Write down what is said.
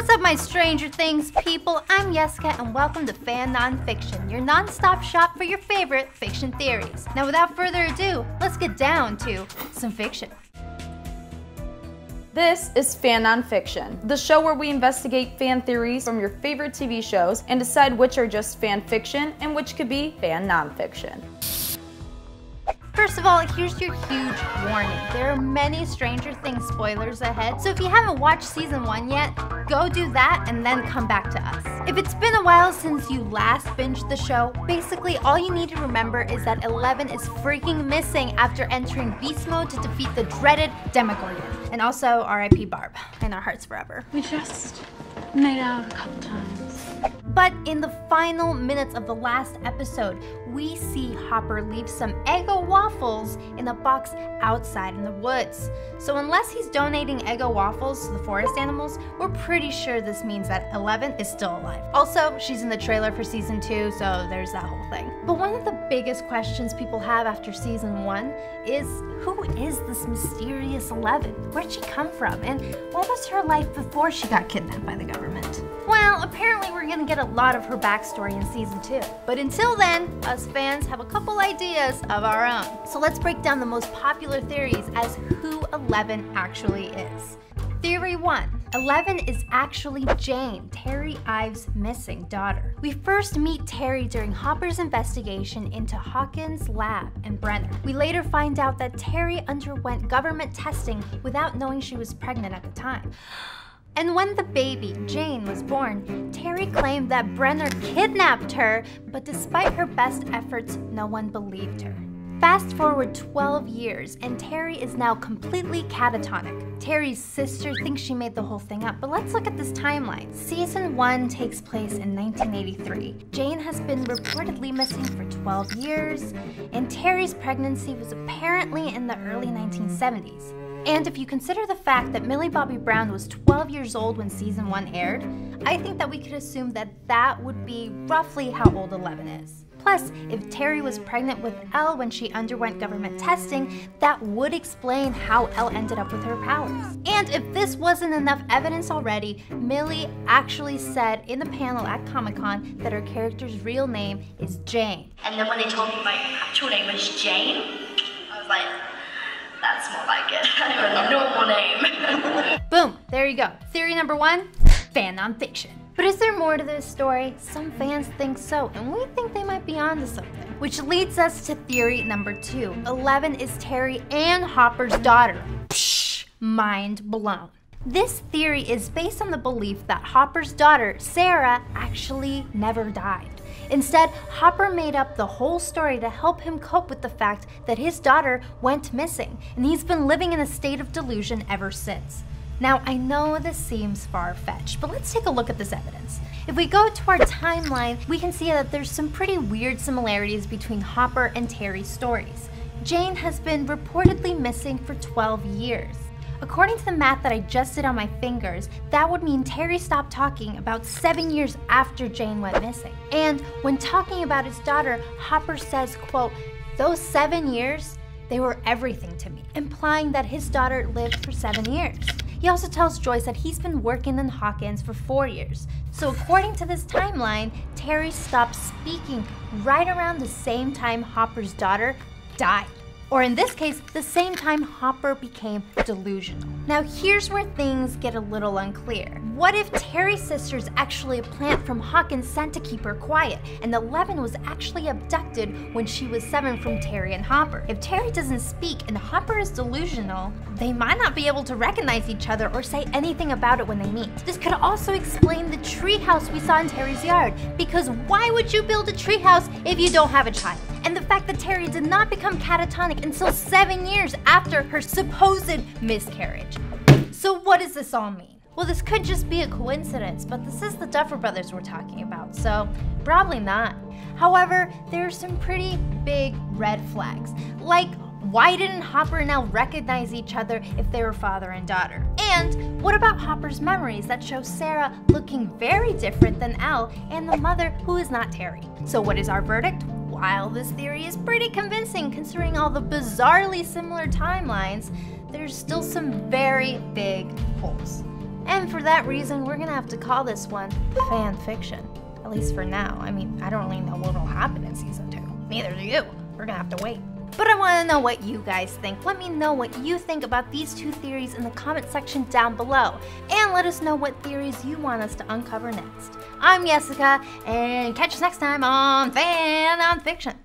What's up, my Stranger Things people? I'm Yessica, and welcome to Fan Nonfiction, your non-stop shop for your favorite fiction theories. Now, without further ado, let's get down to some fiction. This is Fan Nonfiction, the show where we investigate fan theories from your favorite TV shows and decide which are just fan fiction and which could be fan nonfiction. First of all, here's your huge warning. There are many Stranger Things spoilers ahead, so if you haven't watched season 1 yet, go do that and then come back to us. If it's been a while since you last binged the show, basically all you need to remember is that Eleven is freaking missing after entering beast mode to defeat the dreaded Demogorgon. And also RIP Barb, in our hearts forever. We just made out a couple times. But in the final minutes of the last episode, we see Hopper leave some Eggo waffles in a box outside in the woods. So unless he's donating Eggo waffles to the forest animals, we're pretty sure this means that Eleven is still alive. Also, she's in the trailer for season two, so there's that whole thing. But one of the biggest questions people have after season one is who is this mysterious Eleven? Where'd she come from? And what was her life before she got kidnapped by the government? Well, apparently we're gonna get a lot of her backstory in season two. But until then, us fans have a couple ideas of our own. So let's break down the most popular theories as who Eleven actually is. Theory 1. Eleven is actually Jane, Terry Ives' missing daughter. We first meet Terry during Hopper's investigation into Hawkins' lab and Brenner. We later find out that Terry underwent government testing without knowing she was pregnant at the time. And when the baby, Jane, was born, Terry claimed that Brenner kidnapped her, but despite her best efforts, no one believed her. Fast forward 12 years, and Terry is now completely catatonic. Terry's sister thinks she made the whole thing up, but let's look at this timeline. Season 1 takes place in 1983. Jane has been reportedly missing for 12 years, and Terry's pregnancy was apparently in the early 1970s. And if you consider the fact that Millie Bobby Brown was 12 years old when season 1 aired, I think that we could assume that that would be roughly how old Eleven is. Plus, if Terry was pregnant with Elle when she underwent government testing, that would explain how Elle ended up with her powers. And if this wasn't enough evidence already, Millie actually said in the panel at Comic Con that her character's real name is Jane. And then when they told me my actual name was Jane, I was like, that's more like it. I have a normal name. Boom, there you go. Theory number one, fan nonfiction. But is there more to this story? Some fans think so, and we think they might be onto something. Which leads us to theory number two. Eleven is Terry and Hopper's daughter. Psh, mind blown. This theory is based on the belief that Hopper's daughter, Sarah, actually never died. Instead, Hopper made up the whole story to help him cope with the fact that his daughter went missing, and he's been living in a state of delusion ever since. Now, I know this seems far-fetched, but let's take a look at this evidence. If we go to our timeline, we can see that there's some pretty weird similarities between Hopper and Terry's stories. Jane has been reportedly missing for 12 years. According to the math that I just did on my fingers, that would mean Terry stopped talking about seven years after Jane went missing. And when talking about his daughter, Hopper says, quote, those seven years, they were everything to me, implying that his daughter lived for seven years. He also tells Joyce that he's been working in Hawkins for four years. So according to this timeline, Terry stopped speaking right around the same time Hopper's daughter died. Or in this case, the same time Hopper became delusional. Now here's where things get a little unclear. What if Terry's sister's actually a plant from Hawkins sent to keep her quiet, and Eleven was actually abducted when she was seven from Terry and Hopper? If Terry doesn't speak and Hopper is delusional, they might not be able to recognize each other or say anything about it when they meet. This could also explain the treehouse we saw in Terry's yard, because why would you build a treehouse if you don't have a child? And the fact that Terry did not become catatonic until seven years after her supposed miscarriage. So what does this all mean? Well, this could just be a coincidence, but this is the Duffer Brothers we're talking about, so probably not. However, there are some pretty big red flags, like why didn't Hopper and Elle recognize each other if they were father and daughter? And what about Hopper's memories that show Sarah looking very different than Elle and the mother who is not Terry? So what is our verdict? While this theory is pretty convincing considering all the bizarrely similar timelines, there's still some very big holes. And for that reason, we're gonna have to call this one fan fiction. At least for now. I mean, I don't really know what will happen in season two. Neither do you. We're gonna have to wait. But I want to know what you guys think. Let me know what you think about these two theories in the comment section down below. And let us know what theories you want us to uncover next. I'm Yessica, and catch us next time on Fan Nonfiction.